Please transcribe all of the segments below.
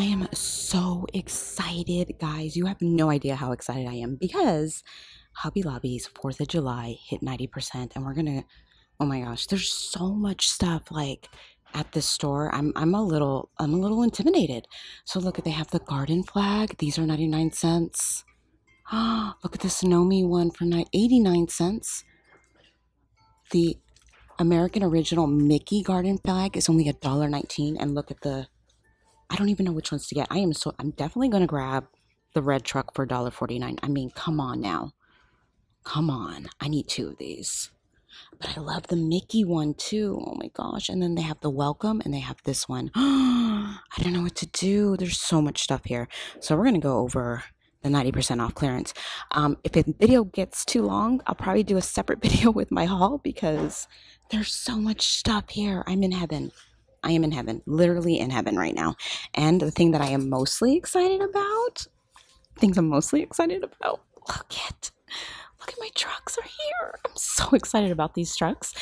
I am so excited, guys. You have no idea how excited I am because Hobby Lobby's 4th of July hit 90% and we're going to oh my gosh, there's so much stuff like at this store. I'm I'm a little I'm a little intimidated. So look at they have the garden flag. These are 99 cents. Ah, look at this Nomi one for 89 cents. The American Original Mickey Garden Flag is only a dollar nineteen, and look at the. I don't even know which ones to get. I am so. I'm definitely gonna grab the red truck for dollar forty nine. I mean, come on now, come on. I need two of these. But I love the Mickey one too. Oh my gosh! And then they have the welcome, and they have this one. I don't know what to do. There's so much stuff here. So we're gonna go over the 90% off clearance. Um, if the video gets too long, I'll probably do a separate video with my haul because there's so much stuff here. I'm in heaven. I am in heaven, literally in heaven right now. And the thing that I am mostly excited about, things I'm mostly excited about, look at, look at my trucks are here. I'm so excited about these trucks.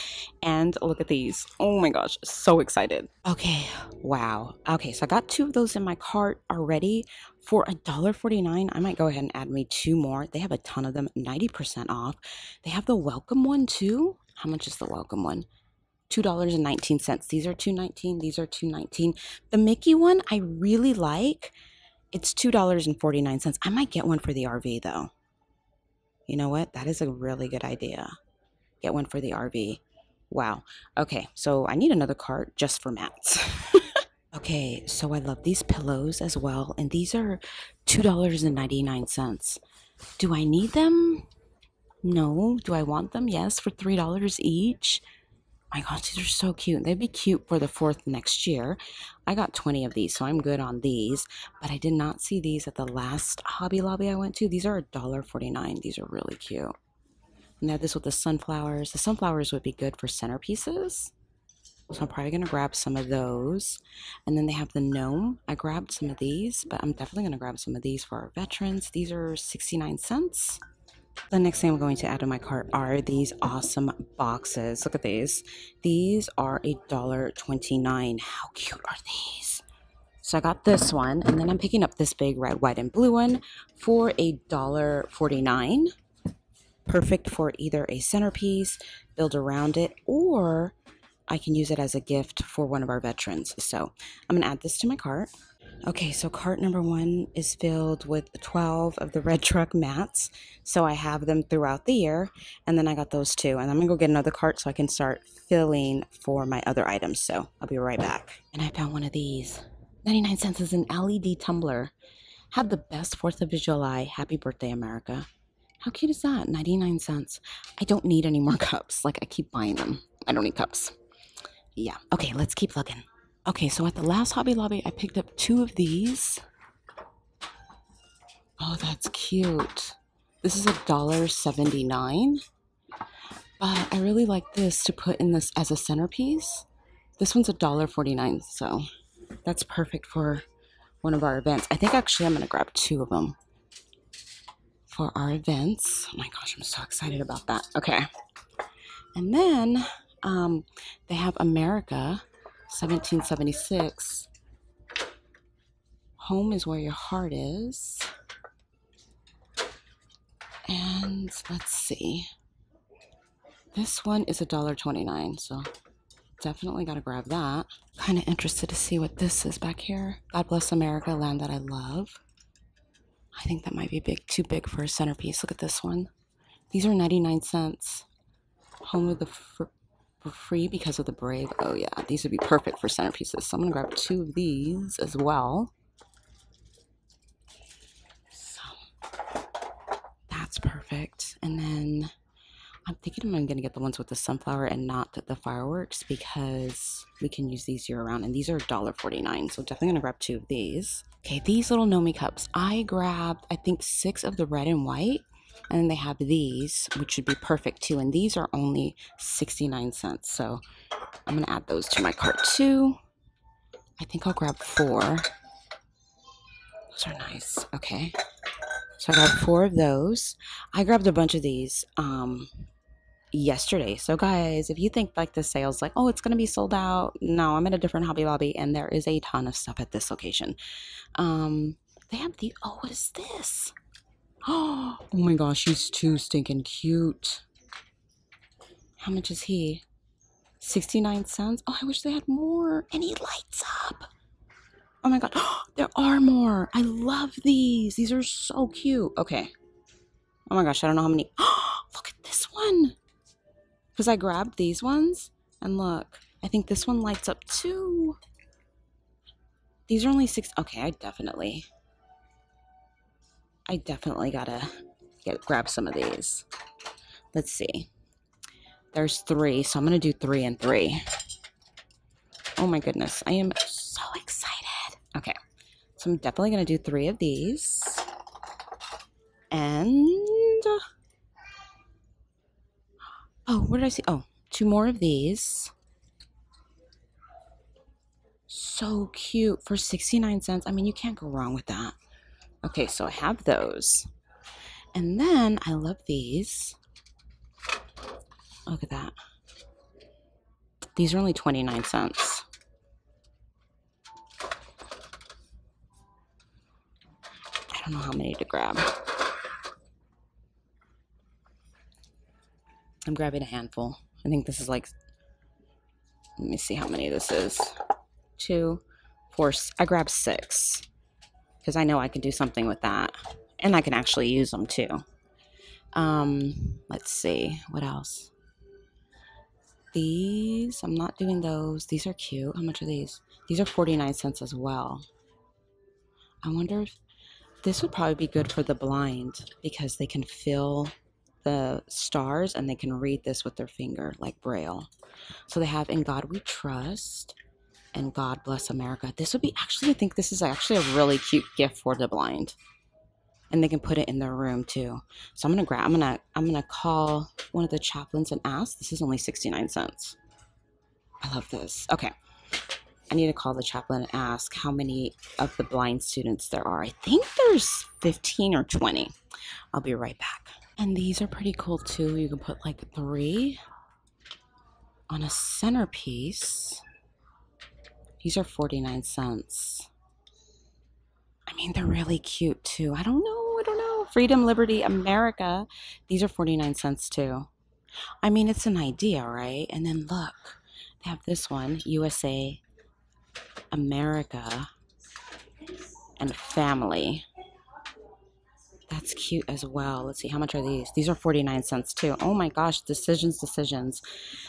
And look at these. Oh my gosh, so excited. Okay, wow. Okay, so I got two of those in my cart already for a dollar forty-nine. I might go ahead and add me two more. They have a ton of them, 90% off. They have the welcome one too. How much is the welcome one? $2.19. These are 2.19, these are 2.19. The Mickey one I really like. It's $2.49. I might get one for the RV though. You know what? That is a really good idea. Get one for the RV. Wow. Okay, so I need another cart just for mats. okay, so I love these pillows as well, and these are $2.99. Do I need them? No. Do I want them? Yes, for $3 each. My gosh, these are so cute. They'd be cute for the fourth next year. I got 20 of these, so I'm good on these. But I did not see these at the last Hobby Lobby I went to. These are $1.49. These are really cute. And they have this with the sunflowers. The sunflowers would be good for centerpieces. So I'm probably going to grab some of those. And then they have the gnome. I grabbed some of these, but I'm definitely going to grab some of these for our veterans. These are 69 cents. The next thing I'm going to add to my cart are these awesome boxes. Look at these. These are a dollar twenty-nine. How cute are these? So I got this one, and then I'm picking up this big red, white, and blue one for a dollar forty-nine. Perfect for either a centerpiece, build around it, or I can use it as a gift for one of our veterans. So I'm gonna add this to my cart. Okay, so cart number one is filled with 12 of the red truck mats. So I have them throughout the year. And then I got those two. And I'm going to go get another cart so I can start filling for my other items. So I'll be right back. And I found one of these 99 cents is an LED tumbler. Have the best 4th of July. Happy birthday, America. How cute is that? 99 cents. I don't need any more cups. Like, I keep buying them. I don't need cups. Yeah. Okay, let's keep looking. Okay, so at the last Hobby Lobby, I picked up two of these. Oh, that's cute. This is a dollar seventy-nine. But I really like this to put in this as a centerpiece. This one's a dollar forty-nine, so that's perfect for one of our events. I think actually I'm gonna grab two of them for our events. Oh my gosh, I'm so excited about that. Okay. And then um, they have America 1776. Home is where your heart is. And let's see. This one is a dollar twenty-nine, so definitely gotta grab that. Kind of interested to see what this is back here. God bless America, land that I love. I think that might be big, too big for a centerpiece. Look at this one. These are 99 cents. Home of the for free because of the Brave. Oh yeah, these would be perfect for centerpieces. So I'm gonna grab two of these as well. So that's perfect. And then I'm thinking I'm gonna get the ones with the sunflower and not the fireworks because we can use these year round. And these are $1.49. So definitely gonna grab two of these. Okay, these little Nomi cups. I grabbed I think six of the red and white and then they have these, which would be perfect too. And these are only 69 cents. So I'm going to add those to my cart too. I think I'll grab four. Those are nice. Okay. So I got four of those. I grabbed a bunch of these um, yesterday. So guys, if you think like the sales like, oh, it's gonna be sold out, no, I'm at a different Hobby Lobby and there is a ton of stuff at this location. Um, they have the oh, what is this? Oh my gosh, he's too stinking cute. How much is he? 69 cents. Oh, I wish they had more. And he lights up. Oh my god, there are more. I love these. These are so cute. Okay. Oh my gosh, I don't know how many. Oh, look at this one. Because I grabbed these ones. And look, I think this one lights up too. These are only six. Okay, I definitely I definitely gotta get grab some of these. Let's see. There's three, so I'm gonna do three and three. Oh my goodness, I am so excited. Okay, so I'm definitely gonna do three of these. And oh, what did I see? Oh, two more of these. So cute for 69 cents. I mean, you can't go wrong with that. Okay, so I have those. And then I love these. Look at that. These are only 29 cents. I don't know how many to grab. I'm grabbing a handful. I think this is like, let me see how many this is. Two, four, I grabbed six because I know I can do something with that. And I can actually use them too. Um, let's see, what else? These, I'm not doing those. These are cute. How much are these? These are 49 cents as well. I wonder if this would probably be good for the blind because they can feel the stars and they can read this with their finger like braille. So they have In God We Trust, and God bless America. This would be actually, I think this is actually a really cute gift for the blind. And they can put it in their room too. So I'm gonna grab, I'm gonna, I'm gonna call one of the chaplains and ask. This is only 69 cents. I love this. Okay. I need to call the chaplain and ask how many of the blind students there are. I think there's 15 or 20. I'll be right back. And these are pretty cool too. You can put like three on a centerpiece. These are 49 cents. I mean, they're hmm. really cute too. I don't know. I don't know. Freedom, Liberty, America. These are 49 cents too. I mean, it's an idea, right? And then look, they have this one USA, America, and family. That's cute as well. Let's see, how much are these? These are 49 cents too. Oh my gosh, decisions, decisions.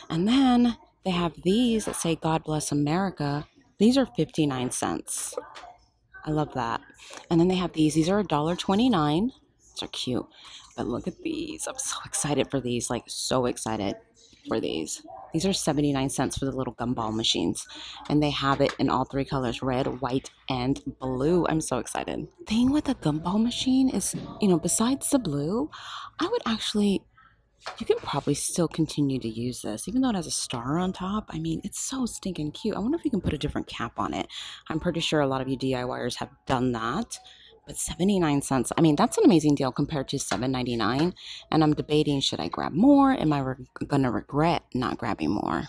And then they have these that say God bless America. These are 59 cents. I love that. And then they have these. These are $1.29. These are cute. But look at these. I'm so excited for these. Like, so excited for these. These are 79 cents for the little gumball machines. And they have it in all three colors red, white, and blue. I'm so excited. Thing with the gumball machine is, you know, besides the blue, I would actually you can probably still continue to use this, even though it has a star on top. I mean, it's so stinking cute. I wonder if you can put a different cap on it. I'm pretty sure a lot of you DIYers have done that. But 79 cents, I mean, that's an amazing deal compared to 7.99. And I'm debating, should I grab more? Am I going to regret not grabbing more?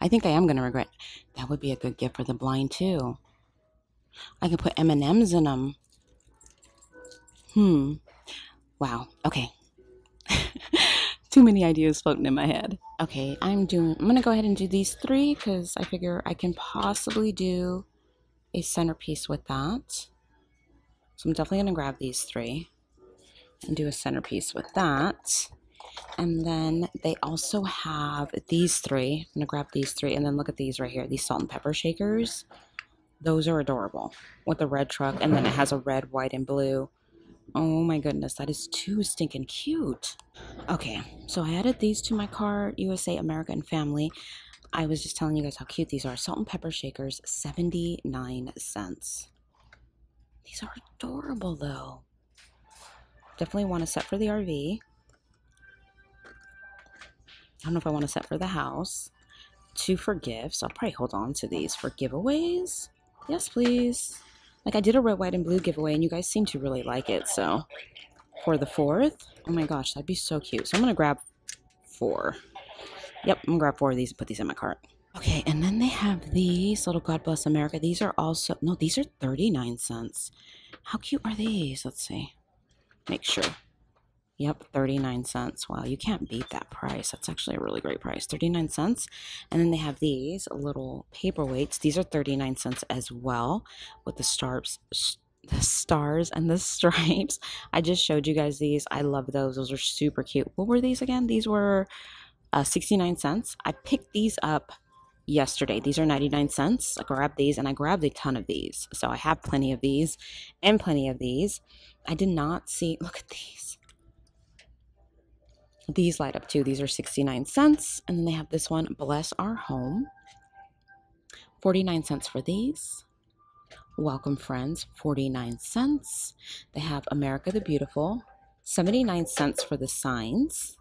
I think I am going to regret. That would be a good gift for the blind, too. I could put M&Ms in them. Hmm. Wow. Okay. too many ideas floating in my head. Okay, I'm doing, I'm gonna go ahead and do these three because I figure I can possibly do a centerpiece with that. So I'm definitely gonna grab these three and do a centerpiece with that. And then they also have these three. I'm gonna grab these three and then look at these right here, these salt and pepper shakers. Those are adorable with the red truck and then it has a red, white, and blue Oh my goodness, that is too stinking cute. Okay, so I added these to my cart USA, America, and Family. I was just telling you guys how cute these are. Salt and pepper shakers, 79 cents. These are adorable though. Definitely want a set for the RV. I don't know if I want a set for the house. Two for gifts. I'll probably hold on to these for giveaways. Yes, please. Like I did a red, white, and blue giveaway, and you guys seem to really like it. So for the fourth, oh my gosh, that'd be so cute. So I'm gonna grab four. Yep, I'm gonna grab four of these and put these in my cart. Okay, and then they have these little God Bless America. These are also, no, these are 39 cents. How cute are these? Let's see. Make sure. Yep, 39 cents. Wow, you can't beat that price. That's actually a really great price. 39 cents. And then they have these little paperweights. These are 39 cents as well with the stars the stars and the stripes. I just showed you guys these. I love those. Those are super cute. What were these again? These were uh, 69 cents. I picked these up yesterday. These are 99 cents. I grabbed these and I grabbed a ton of these. So I have plenty of these and plenty of these. I did not see, look at these. These light up too. These are 69 cents. And then they have this one, Bless Our Home. 49 cents for these. Welcome Friends, 49 cents. They have America the Beautiful, 79 cents for the signs.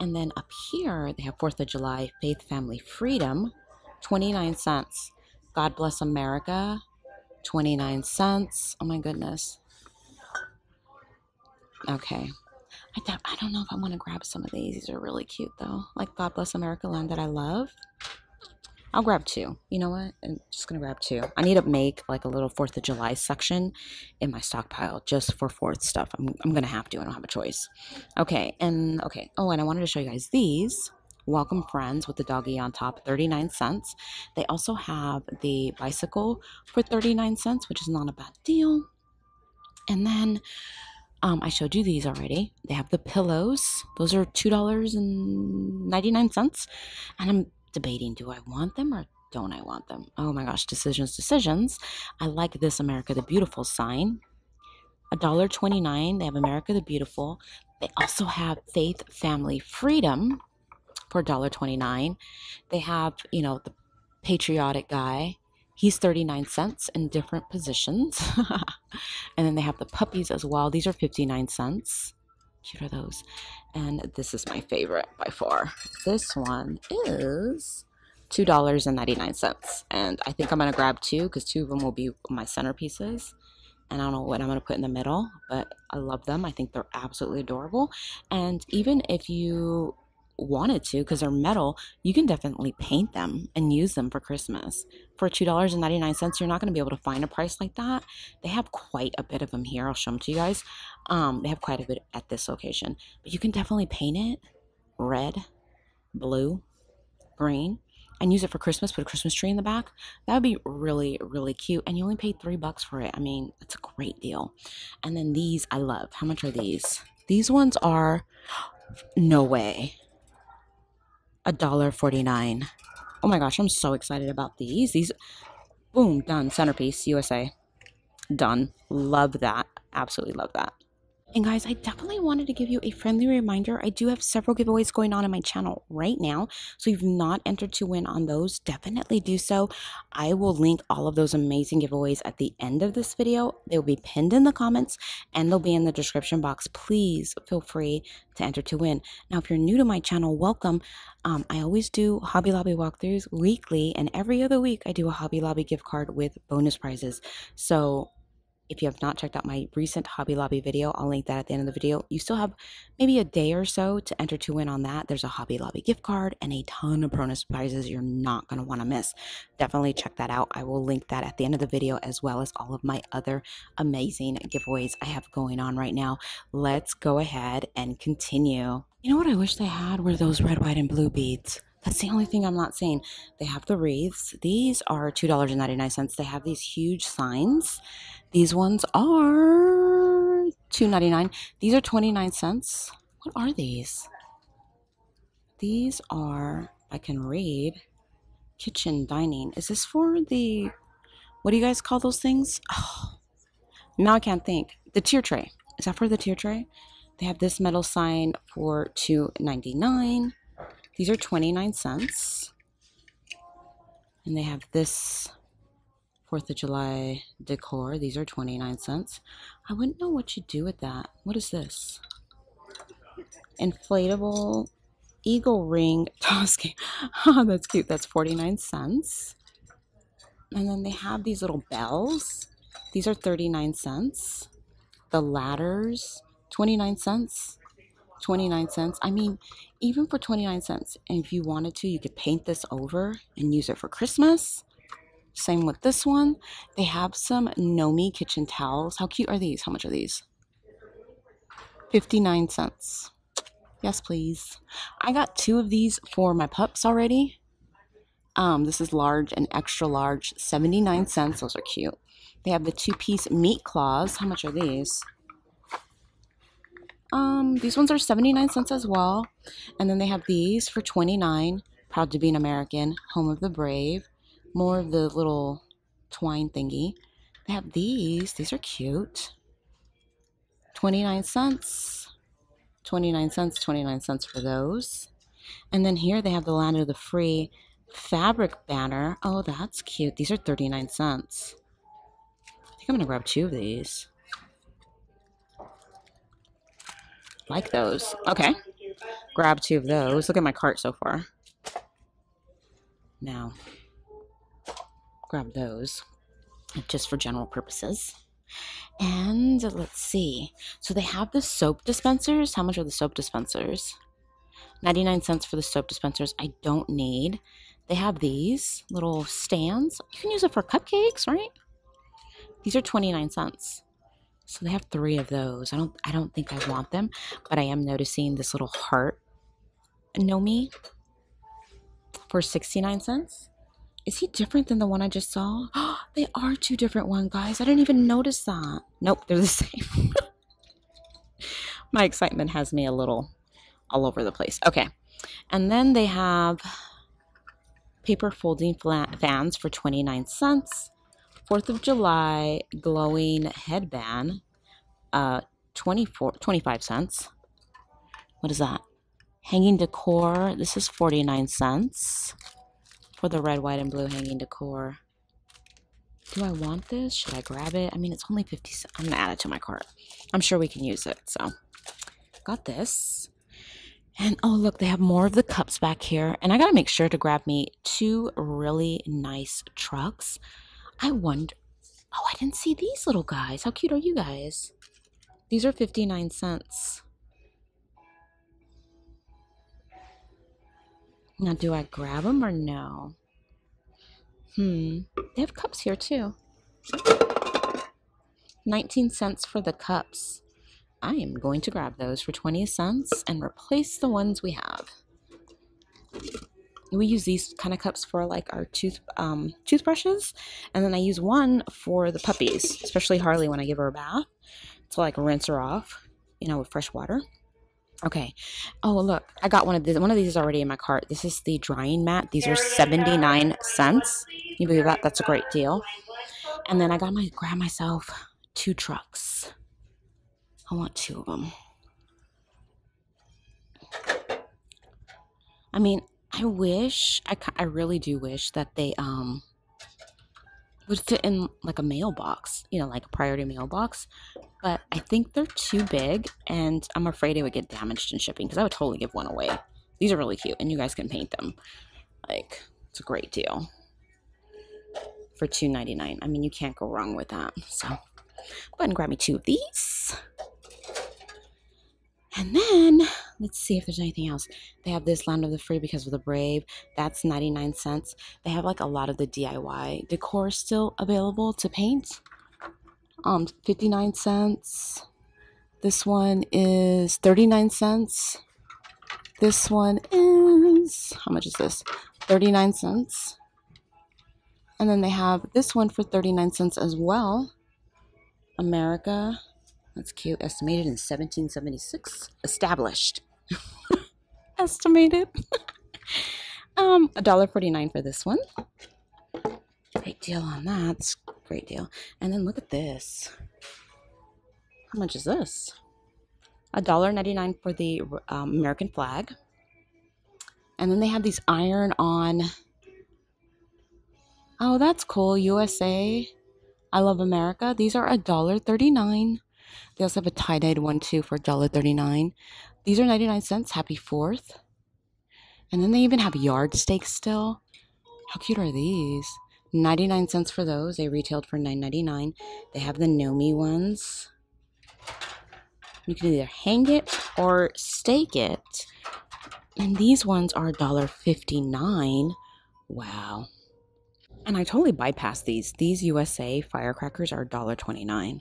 And then up here, they have 4th of July, Faith, Family, Freedom, 29 cents. God Bless America, 29 cents. Oh my goodness. Okay. I, th- I don't know if I want to grab some of these. These are really cute though. Like God Bless America Land that I love. I'll grab two. You know what? I'm just gonna grab two. I need to make like a little Fourth of July section in my stockpile just for Fourth stuff. I'm I'm gonna have to. I don't have a choice. Okay, and okay. Oh, and I wanted to show you guys these. Welcome Friends with the doggy on top, 39 cents. They also have the bicycle for 39 cents, which is not a bad deal. And then um, I showed you these already. They have the pillows. Those are $2.99. And I'm debating do I want them or don't I want them? Oh my gosh, decisions, decisions. I like this America the Beautiful sign. $1.29. They have America the Beautiful. They also have Faith, Family, Freedom for $1.29. They have, you know, the patriotic guy. He's 39 cents in different positions. and then they have the puppies as well. These are 59 cents cute are those? And this is my favorite by far. This one is $2.99. And I think I'm going to grab two because two of them will be my centerpieces. And I don't know what I'm going to put in the middle, but I love them. I think they're absolutely adorable. And even if you wanted to because they're metal, you can definitely paint them and use them for Christmas. For $2.99, you're not going to be able to find a price like that. They have quite a bit of them here. I'll show them to you guys. Um, they have quite a bit at this location, but you can definitely paint it red, blue, green, and use it for Christmas. Put a Christmas tree in the back. That would be really, really cute. And you only paid three bucks for it. I mean, it's a great deal. And then these, I love. How much are these? These ones are no way a dollar forty nine. Oh my gosh, I'm so excited about these. These, boom, done. Centerpiece, USA. Done. Love that. Absolutely love that. And guys, I definitely wanted to give you a friendly reminder. I do have several giveaways going on in my channel right now. So if you've not entered to win on those, definitely do so. I will link all of those amazing giveaways at the end of this video. They'll be pinned in the comments and they'll be in the description box. Please feel free to enter to win. Now, if you're new to my channel, welcome. Um, I always do Hobby Lobby walkthroughs weekly and every other week I do a Hobby Lobby gift card with bonus prizes. So if you have not checked out my recent Hobby Lobby video, I'll link that at the end of the video. You still have maybe a day or so to enter to win on that. There's a Hobby Lobby gift card and a ton of bonus prizes you're not going to want to miss. Definitely check that out. I will link that at the end of the video as well as all of my other amazing giveaways I have going on right now. Let's go ahead and continue. You know what I wish they had were those red, white, and blue beads. That's the only thing I'm not seeing. They have the wreaths. These are $2.99. They have these huge signs. These ones are $2.99. These are 29 cents. What are these? These are, I can read, kitchen dining. Is this for the, what do you guys call those things? Oh, now I can't think. The tier tray. Is that for the tier tray? They have this metal sign for $2.99. These are 29 cents. And they have this 4th of July decor. These are 29 cents. I wouldn't know what you do with that. What is this? Inflatable eagle ring toss game. Oh, that's cute. That's 49 cents. And then they have these little bells. These are 39 cents. The ladders, 29 cents. 29 cents. I mean, even for 29 cents, and if you wanted to, you could paint this over and use it for Christmas. Same with this one. They have some Nomi kitchen towels. How cute are these? How much are these? 59 cents. Yes, please. I got two of these for my pups already. Um, this is large and extra large, 79 cents. Those are cute. They have the two-piece meat claws. How much are these? Um, these ones are 79 cents as well. And then they have these for 29. Proud to be an American. Home of the Brave. More of the little twine thingy. They have these. These are cute. 29 cents. 29 cents, 29 cents for those. And then here they have the Land of the Free fabric banner. Oh, that's cute. These are 39 cents. I think I'm going to grab two of these. Like those. Okay. Grab two of those. Look at my cart so far. Now, grab those just for general purposes. And let's see. So they have the soap dispensers. How much are the soap dispensers? 99 cents for the soap dispensers. I don't need. They have these little stands. You can use it for cupcakes, right? These are 29 cents. So they have three of those. I don't I don't think I want them, but I am noticing this little heart Nomi for 69 cents. Is he different than the one I just saw? they are two different ones, guys. I didn't even notice that. Nope, they're the same. My excitement has me a little all over the place. Okay. And then they have paper folding fans for 29 cents. 4th of July glowing headband, uh, 24, 25 cents. What is that? Hanging decor, this is 49 cents for the red, white, and blue hanging decor. Do I want this? Should I grab it? I mean, it's only 50 cents. I'm going to add it to my cart. I'm sure we can use it. So, got this. And oh, look, they have more of the cups back here. And I got to make sure to grab me two really nice trucks. I wonder. Oh, I didn't see these little guys. How cute are you guys? These are 59 cents. Now, do I grab them or no? Hmm. They have cups here too. 19 cents for the cups. I am going to grab those for 20 cents and replace the ones we have we use these kind of cups for like our tooth um, toothbrushes and then i use one for the puppies especially harley when i give her a bath to like rinse her off you know with fresh water. Okay. Oh look i got one of these one of these is already in my cart. This is the drying mat. These are 79 cents. You believe that? That's a great deal. And then i got my grab myself two trucks. I want two of them I mean, I wish I I really do wish that they um would fit in like a mailbox, you know, like a priority mailbox. But I think they're too big, and I'm afraid it would get damaged in shipping because I would totally give one away. These are really cute, and you guys can paint them. Like it's a great deal for two ninety nine. I mean, you can't go wrong with that. So go ahead and grab me two of these. And then let's see if there's anything else. They have this Land of the Free because of the Brave. That's 99 cents. They have like a lot of the DIY decor still available to paint. Um, 59 cents. This one is 39 cents. This one is, how much is this? 39 cents. And then they have this one for 39 cents as well. America. That's cute. Estimated in 1776. Established. Estimated. um, a dollar forty-nine for this one. Great deal on that. Great deal. And then look at this. How much is this? A dollar ninety-nine for the um, American flag. And then they have these iron-on. Oh, that's cool. USA. I love America. These are a dollar thirty-nine. They also have a tie-dyed one too for $1.39. These are 99 cents. Happy 4th. And then they even have yard stakes still. How cute are these? 99 cents for those. They retailed for $9.99. They have the Nomi ones. You can either hang it or stake it. And these ones are $1.59. Wow. And I totally bypassed these. These USA firecrackers are $1.29.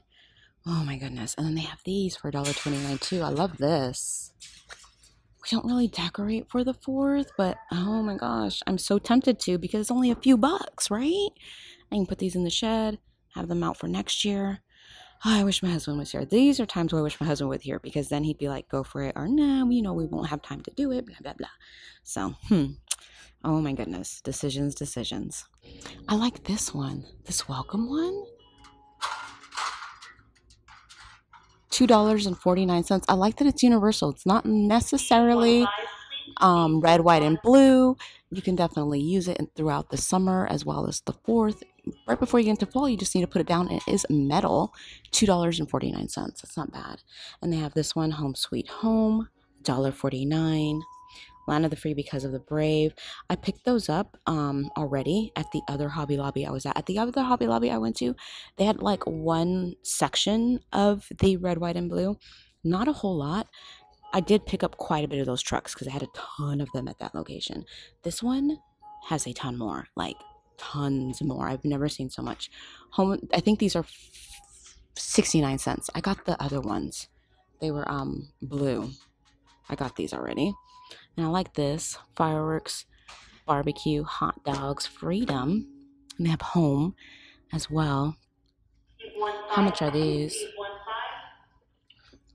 Oh my goodness. And then they have these for $1.29 too. I love this. We don't really decorate for the 4th, but oh my gosh, I'm so tempted to because it's only a few bucks, right? I can put these in the shed, have them out for next year. Oh, I wish my husband was here. These are times where I wish my husband was here because then he'd be like, go for it, or no, you know, we won't have time to do it, blah, blah, blah. So, hmm. Oh my goodness. Decisions, decisions. I like this one, this welcome one. $2.49. I like that it's universal. It's not necessarily um, red, white, and blue. You can definitely use it throughout the summer as well as the 4th. Right before you get into fall, you just need to put it down. It is metal, $2.49. That's not bad. And they have this one, Home Sweet Home, $1.49. Land of the Free because of the Brave. I picked those up um, already at the other Hobby Lobby I was at. At the other Hobby Lobby I went to, they had like one section of the red, white, and blue. Not a whole lot. I did pick up quite a bit of those trucks because I had a ton of them at that location. This one has a ton more, like tons more. I've never seen so much. Home, I think these are 69 cents. I got the other ones. They were um blue. I got these already. And I like this fireworks, barbecue, hot dogs, freedom. And they have home as well. How much are these?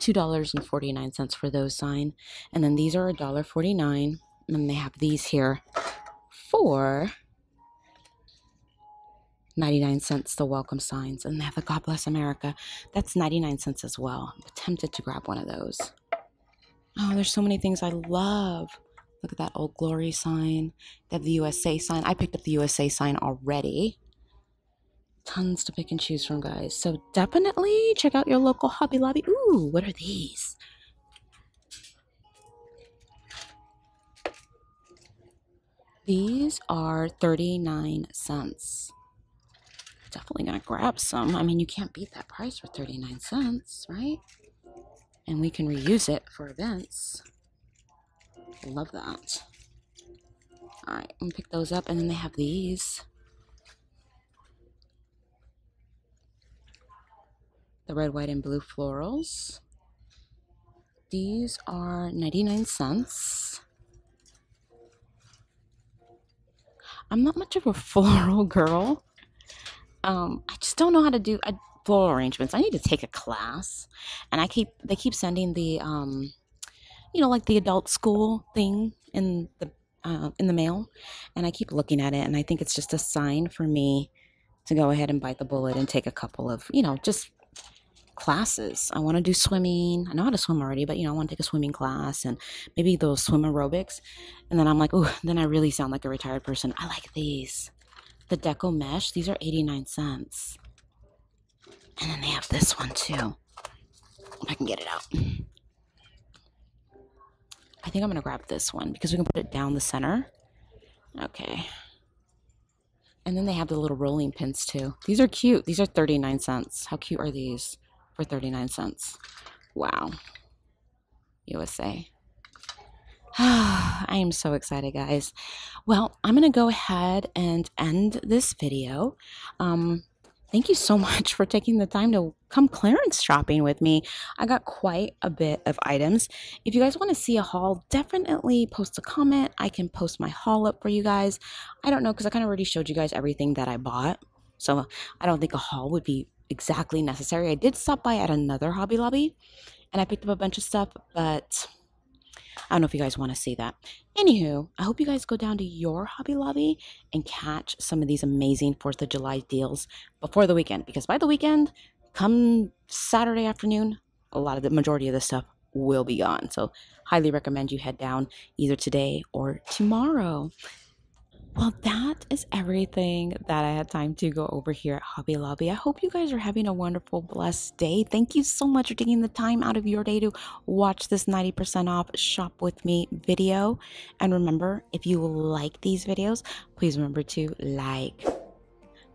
$2.49 for those sign. And then these are $1.49. And they have these here for 99 cents, the welcome signs. And they have the God Bless America. That's 99 cents as well. I'm tempted to grab one of those. Oh, there's so many things I love. Look at that old glory sign. They have the USA sign. I picked up the USA sign already. Tons to pick and choose from, guys. So definitely check out your local Hobby Lobby. Ooh, what are these? These are 39 cents. Definitely gonna grab some. I mean, you can't beat that price for 39 cents, right? And we can reuse it for events. Love that. All right, I'm gonna pick those up, and then they have these. The red, white, and blue florals. These are 99 cents. I'm not much of a floral girl. Um, I just don't know how to do. I floral arrangements. I need to take a class, and I keep they keep sending the um, you know, like the adult school thing in the uh, in the mail, and I keep looking at it, and I think it's just a sign for me to go ahead and bite the bullet and take a couple of you know just classes. I want to do swimming. I know how to swim already, but you know, I want to take a swimming class and maybe those swim aerobics. And then I'm like, oh, then I really sound like a retired person. I like these. The Deco Mesh, these are 89 cents. And then they have this one too. If I can get it out. I think I'm going to grab this one because we can put it down the center. Okay. And then they have the little rolling pins too. These are cute. These are 39 cents. How cute are these for 39 cents? Wow. USA. I am so excited, guys. Well, I'm going to go ahead and end this video. Um, thank you so much for taking the time to come clearance shopping with me. I got quite a bit of items. If you guys want to see a haul, definitely post a comment. I can post my haul up for you guys. I don't know because I kind of already showed you guys everything that I bought. So I don't think a haul would be exactly necessary. I did stop by at another Hobby Lobby and I picked up a bunch of stuff, but I don't know if you guys want to see that. Anywho, I hope you guys go down to your Hobby Lobby and catch some of these amazing 4th of July deals before the weekend. Because by the weekend, come Saturday afternoon, a lot of the majority of this stuff will be gone. So, highly recommend you head down either today or tomorrow. Well, that is everything that I had time to go over here at Hobby Lobby. I hope you guys are having a wonderful, blessed day. Thank you so much for taking the time out of your day to watch this 90% off shop with me video. And remember, if you like these videos, please remember to like,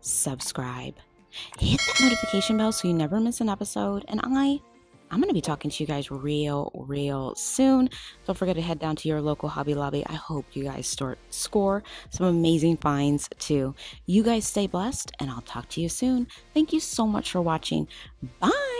subscribe, hit that notification bell so you never miss an episode. And I I'm going to be talking to you guys real, real soon. Don't forget to head down to your local Hobby Lobby. I hope you guys start score some amazing finds too. You guys stay blessed, and I'll talk to you soon. Thank you so much for watching. Bye.